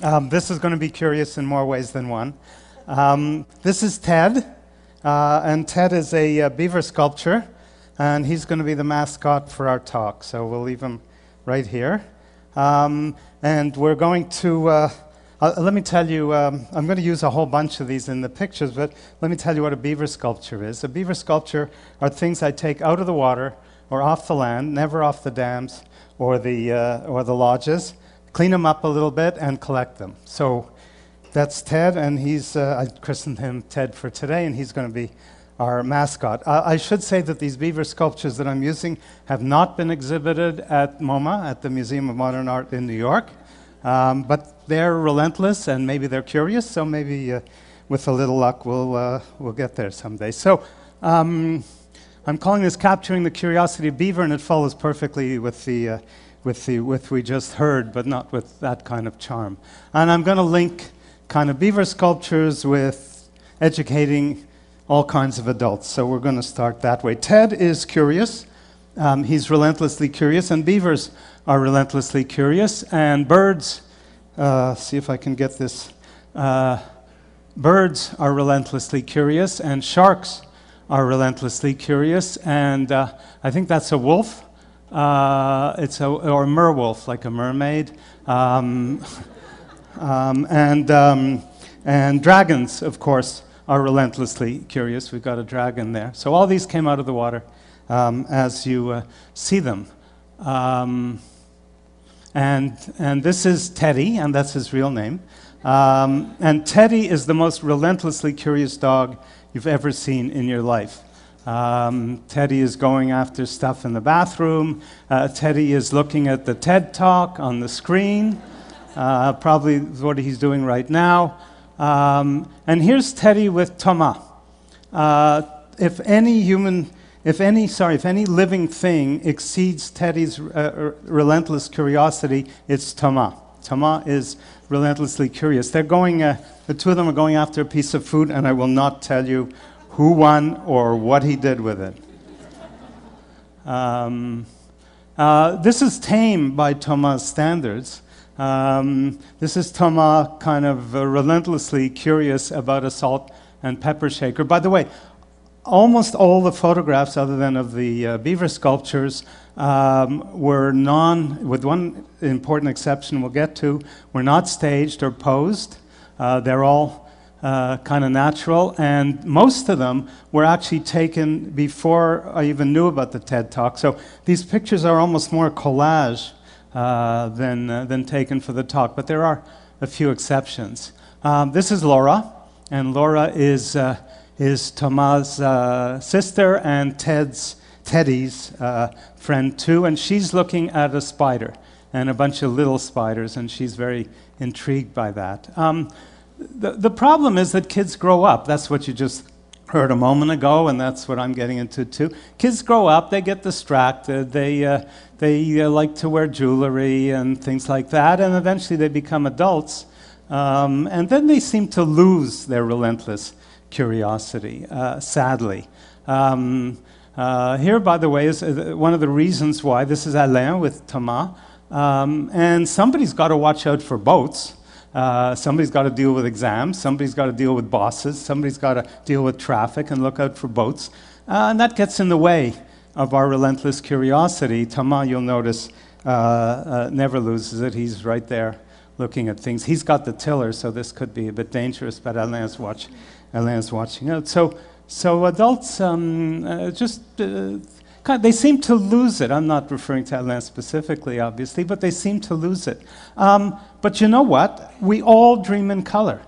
Um, this is going to be curious in more ways than one. Um, this is Ted, uh, and Ted is a uh, beaver sculpture, and he's going to be the mascot for our talk. So we'll leave him right here. Um, and we're going to, uh, uh let me tell you, um, I'm going to use a whole bunch of these in the pictures, but let me tell you what a beaver sculpture is. A beaver sculpture are things I take out of the water or off the land, never off the dams or the, uh, or the lodges clean them up a little bit, and collect them. So that's Ted, and he's, uh, I christened him Ted for today, and he's going to be our mascot. Uh, I should say that these beaver sculptures that I'm using have not been exhibited at MoMA, at the Museum of Modern Art in New York, um, but they're relentless and maybe they're curious, so maybe uh, with a little luck we'll, uh, we'll get there someday. So um, I'm calling this Capturing the Curiosity of Beaver, and it follows perfectly with the uh, with, the, with we just heard, but not with that kind of charm. And I'm going to link kind of beaver sculptures with educating all kinds of adults. So we're going to start that way. Ted is curious. Um, he's relentlessly curious, and beavers are relentlessly curious, and birds, uh, see if I can get this. Uh, birds are relentlessly curious, and sharks are relentlessly curious, and uh, I think that's a wolf. Uh, it's a, or a merwolf, like a mermaid. Um, um, and, um, and dragons, of course, are relentlessly curious. We've got a dragon there. So all these came out of the water um, as you uh, see them. Um, and, and this is Teddy, and that's his real name. Um, and Teddy is the most relentlessly curious dog you've ever seen in your life. Um, Teddy is going after stuff in the bathroom. Uh, Teddy is looking at the TED Talk on the screen, uh, probably what he's doing right now. Um, and here's Teddy with Thomas. Uh, if any human, if any, sorry, if any living thing exceeds Teddy's uh, relentless curiosity, it's Tama. Tama is relentlessly curious. They're going, uh, the two of them are going after a piece of food, and I will not tell you who won or what he did with it. Um, uh, this is tame by Tama's standards. Um, this is Tama kind of uh, relentlessly curious about a salt and pepper shaker. By the way, almost all the photographs, other than of the uh, beaver sculptures, um, were non, with one important exception we'll get to, were not staged or posed. Uh, they're all uh, kind of natural, and most of them were actually taken before I even knew about the TED Talk. So these pictures are almost more collage uh, than, uh, than taken for the talk, but there are a few exceptions. Um, this is Laura, and Laura is, uh, is Thomas' uh, sister and Ted's, Teddy's uh, friend too, and she's looking at a spider and a bunch of little spiders, and she's very intrigued by that. Um, the, the problem is that kids grow up. That's what you just heard a moment ago, and that's what I'm getting into too. Kids grow up, they get distracted, they, uh, they uh, like to wear jewelry and things like that, and eventually they become adults. Um, and then they seem to lose their relentless curiosity, uh, sadly. Um, uh, here, by the way, is uh, one of the reasons why this is Alain with Thomas. Um, and somebody's got to watch out for boats. Uh, somebody's got to deal with exams, somebody's got to deal with bosses, somebody's got to deal with traffic and look out for boats. Uh, and that gets in the way of our relentless curiosity. Thomas, you'll notice, uh, never loses it. He's right there looking at things. He's got the tiller, so this could be a bit dangerous, but Alain's, watch, Alain's watching out. So, so adults um, uh, just they seem to lose it. I'm not referring to Alain specifically, obviously, but they seem to lose it. Um, but you know what? We all dream in color.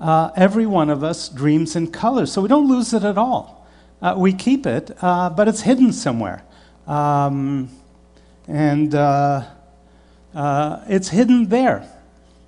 Uh, every one of us dreams in color, so we don't lose it at all. Uh, we keep it, uh, but it's hidden somewhere. Um, and uh, uh, it's hidden there.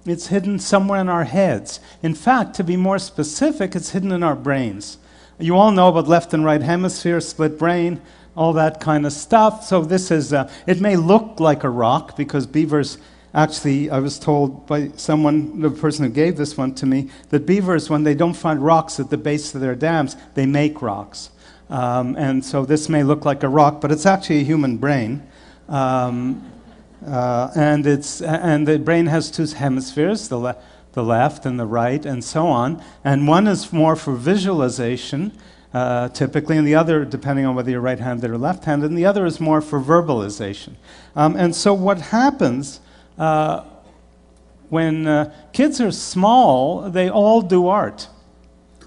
It's hidden somewhere in our heads. In fact, to be more specific, it's hidden in our brains. You all know about left and right hemisphere, split brain all that kind of stuff. So this is, uh, it may look like a rock because beavers actually, I was told by someone, the person who gave this one to me, that beavers, when they don't find rocks at the base of their dams, they make rocks. Um, and so this may look like a rock, but it's actually a human brain. Um, uh, and, it's, and the brain has two hemispheres, the, le- the left and the right, and so on. And one is more for visualization, uh, typically, and the other, depending on whether you're right handed or left handed, and the other is more for verbalization. Um, and so, what happens uh, when uh, kids are small, they all do art.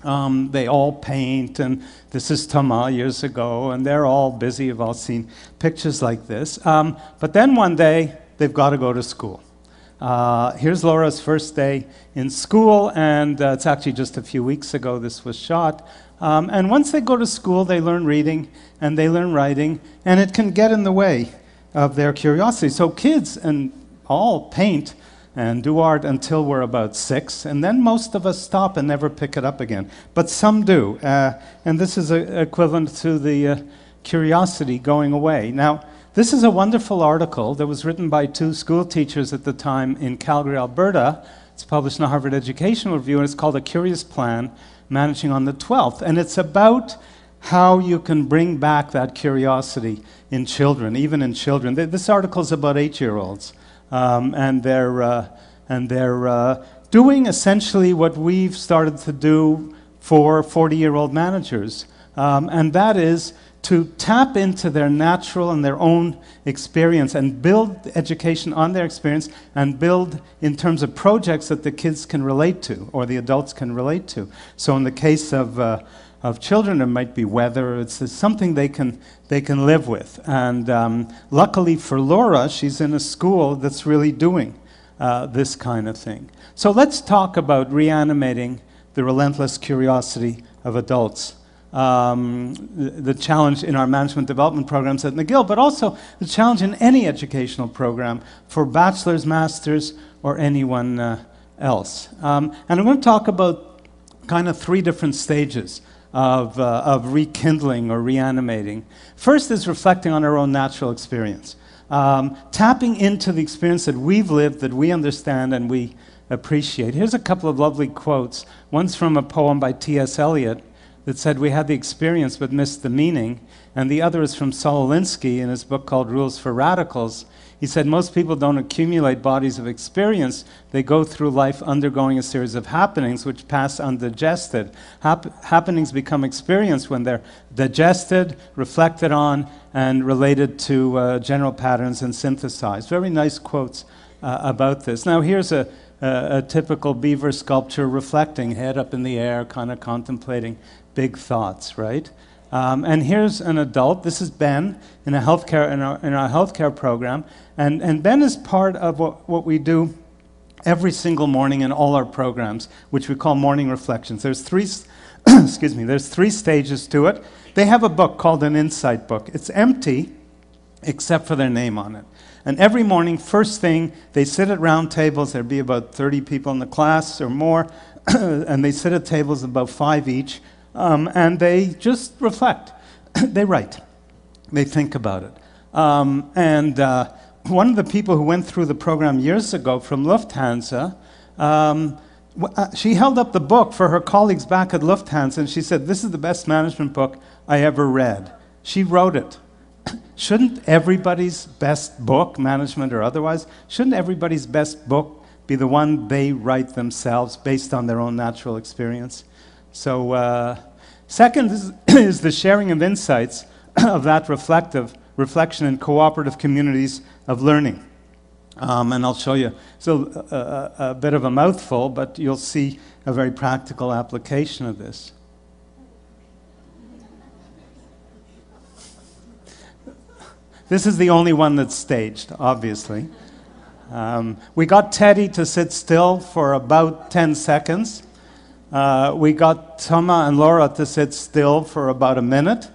Um, they all paint, and this is Tama years ago, and they're all busy. You've all seen pictures like this. Um, but then one day, they've got to go to school. Uh, here's Laura's first day in school, and uh, it's actually just a few weeks ago this was shot. Um, and once they go to school, they learn reading and they learn writing, and it can get in the way of their curiosity. So kids and all paint and do art until we're about six, and then most of us stop and never pick it up again. But some do, uh, and this is a, equivalent to the uh, curiosity going away. Now, this is a wonderful article that was written by two school teachers at the time in Calgary, Alberta. It's published in the Harvard Educational Review, and it's called A Curious Plan Managing on the 12th. And it's about how you can bring back that curiosity in children, even in children. This article is about eight year olds um, and they're, uh, and they're uh, doing essentially what we've started to do for 40 year old managers, um, and that is to tap into their natural and their own experience and build education on their experience and build in terms of projects that the kids can relate to or the adults can relate to. So, in the case of uh, of children. It might be weather. It's, something they can, they can live with. And um, luckily for Laura, she's in a school that's really doing uh, this kind of thing. So let's talk about reanimating the relentless curiosity of adults. Um, the, the, challenge in our management development programs at McGill, but also the challenge in any educational program for bachelor's, master's, or anyone uh, else. Um, and I'm going to talk about kind of three different stages of, uh, of rekindling or reanimating. First is reflecting on our own natural experience, um, tapping into the experience that we've lived, that we understand, and we appreciate. Here's a couple of lovely quotes. One's from a poem by T.S. Eliot that said, We had the experience but missed the meaning. And the other is from Saul Alinsky in his book called Rules for Radicals. He said most people don't accumulate bodies of experience, they go through life undergoing a series of happenings which pass undigested. Hap- happenings become experience when they're digested, reflected on, and related to uh, general patterns and synthesized. Very nice quotes uh, about this. Now, here's a, a, a typical beaver sculpture reflecting, head up in the air, kind of contemplating big thoughts, right? Um, and here's an adult. This is Ben in, a healthcare, in, our, in our healthcare program. And, and Ben is part of what, what we do every single morning in all our programs, which we call morning reflections. There's three, excuse me, there's three stages to it. They have a book called an insight book. It's empty except for their name on it. And every morning, first thing, they sit at round tables. There'd be about 30 people in the class or more, and they sit at tables about five each um, and they just reflect. they write. They think about it. Um, and uh, one of the people who went through the program years ago from Lufthansa, um, uh, she held up the book for her colleagues back at Lufthansa and she said, This is the best management book I ever read. She wrote it. shouldn't everybody's best book, management or otherwise, shouldn't everybody's best book be the one they write themselves based on their own natural experience? So, uh, second is, is, the sharing of insights of that reflective reflection in cooperative communities of learning. Um, and I'll show you. So, a, a, a bit of a mouthful, but you'll see a very practical application of this. This is the only one that's staged, obviously. Um, we got Teddy to sit still for about 10 seconds. Uh, we got Toma and Laura to sit still for about a minute.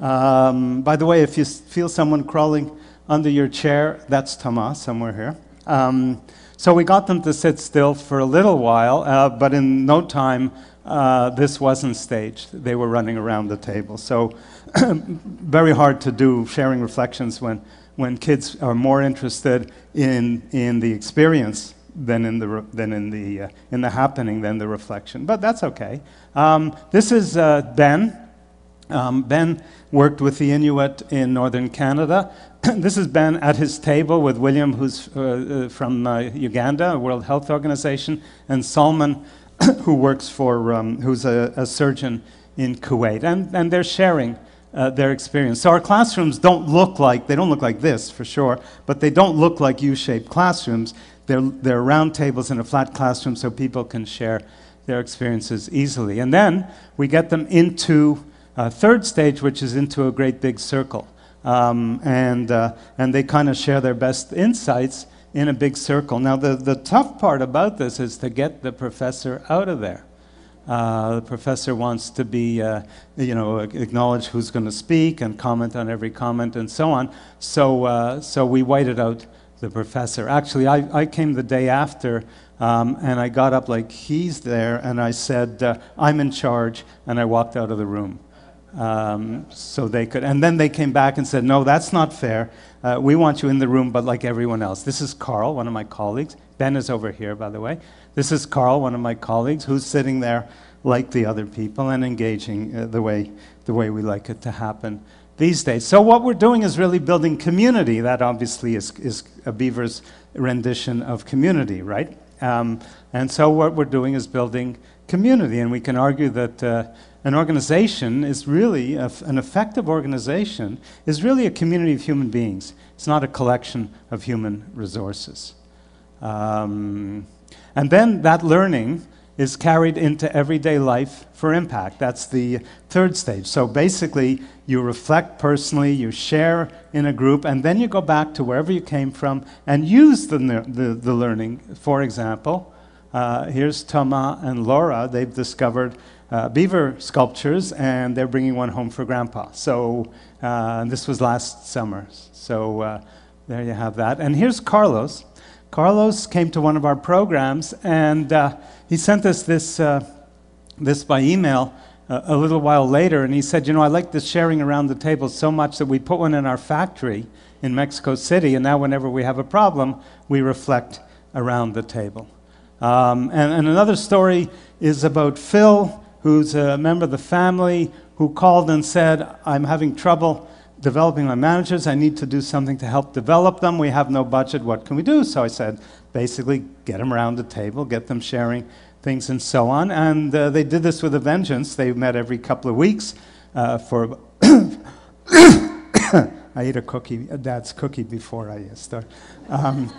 Um, by the way, if you feel someone crawling under your chair, that's Toma somewhere here. Um, so we got them to sit still for a little while, uh, but in no time, uh, this wasn't staged. They were running around the table. So, very hard to do sharing reflections when, when kids are more interested in, in the experience than in the, than in the, uh, in the happening than the reflection. But that's okay. Um, this is uh, Ben Um, ben worked with the Inuit in northern Canada. this is Ben at his table with William, who's uh, uh, from uh, Uganda, World Health Organization, and Salman, who works for, um, who's a, a, surgeon in Kuwait. And, and they're sharing uh, their experience. So our classrooms don't look like, they don't look like this for sure, but they don't look like U-shaped classrooms. They're, they're round tables in a flat classroom so people can share their experiences easily. And then we get them into a third stage, which is into a great big circle. Um, and, uh, and they kind of share their best insights in a big circle. Now, the, the tough part about this is to get the professor out of there. Uh, the professor wants to be, uh, you know, acknowledge who's going to speak and comment on every comment and so on. So, uh, so we whited out the professor. Actually, I, I came the day after um, and I got up like he's there and I said, uh, I'm in charge, and I walked out of the room. Um, so they could, and then they came back and said, No, that's not fair. Uh, we want you in the room, but like everyone else. This is Carl, one of my colleagues. Ben is over here, by the way. This is Carl, one of my colleagues, who's sitting there like the other people and engaging uh, the, way, the way we like it to happen these days. So, what we're doing is really building community. That obviously is, is a Beaver's rendition of community, right? Um, and so, what we're doing is building community, and we can argue that. Uh, an organization is really, an effective organization is really a community of human beings. It's not a collection of human resources. Um, and then that learning is carried into everyday life for impact. That's the third stage. So basically, you reflect personally, you share in a group, and then you go back to wherever you came from and use the, the, the learning. For example, uh, here's Thomas and Laura. They've discovered uh, beaver sculptures, and they're bringing one home for Grandpa. So uh, this was last summer. So uh, there you have that. And here's Carlos. Carlos came to one of our programs, and uh, he sent us this, uh, this by email uh, a little while later, and he said, You know, I like the sharing around the table so much that we put one in our factory in Mexico City, and now whenever we have a problem, we reflect around the table. Um, and, and another story is about Phil who's a member of the family, who called and said, I'm having trouble developing my managers. I need to do something to help develop them. We have no budget. What can we do? So I said, basically, get them around the table, get them sharing things and so on. And uh, they did this with a vengeance. They met every couple of weeks uh, for. I eat a cookie, a dad's cookie before I start. Um,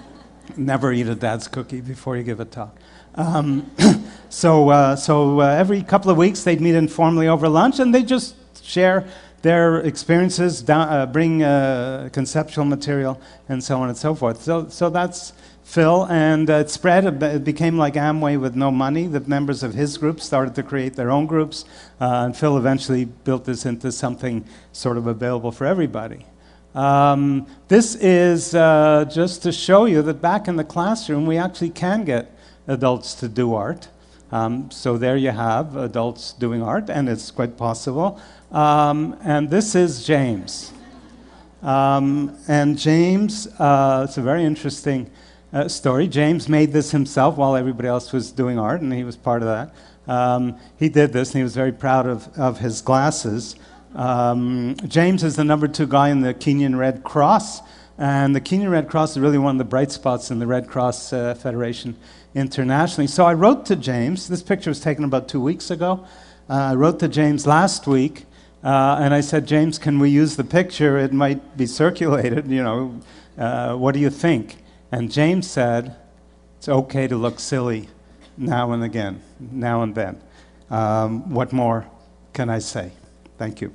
never eat a dad's cookie before you give a talk. Um, so uh, so uh, every couple of weeks they'd meet informally over lunch and they just share their experiences, down, uh, bring uh, conceptual material, and so on and so forth. So, so that's Phil, and uh, it spread. It became like Amway with no money. The members of his group started to create their own groups, uh, and Phil eventually built this into something sort of available for everybody. Um, this is just to show you that back in the classroom, we actually can get adults to do art. Um, so there you have adults doing art, and it's quite possible. Um, and this is James. Um, and James, uh, it's a very interesting uh, story. James made this himself while everybody else was doing art, and he was part of that. Um, he did this, and he was very proud of, of his glasses. Um, James is the number two guy in the Kenyan Red Cross, and the Kenyan Red Cross is really one of the bright spots in the Red Cross uh, Federation internationally. So I wrote to James. This picture was taken about two weeks ago. Uh, I wrote to James last week, uh, and I said, James, can we use the picture? It might be circulated. You know, uh, what do you think? And James said, it's okay to look silly now and again, now and then. Um, what more can I say? Thank you.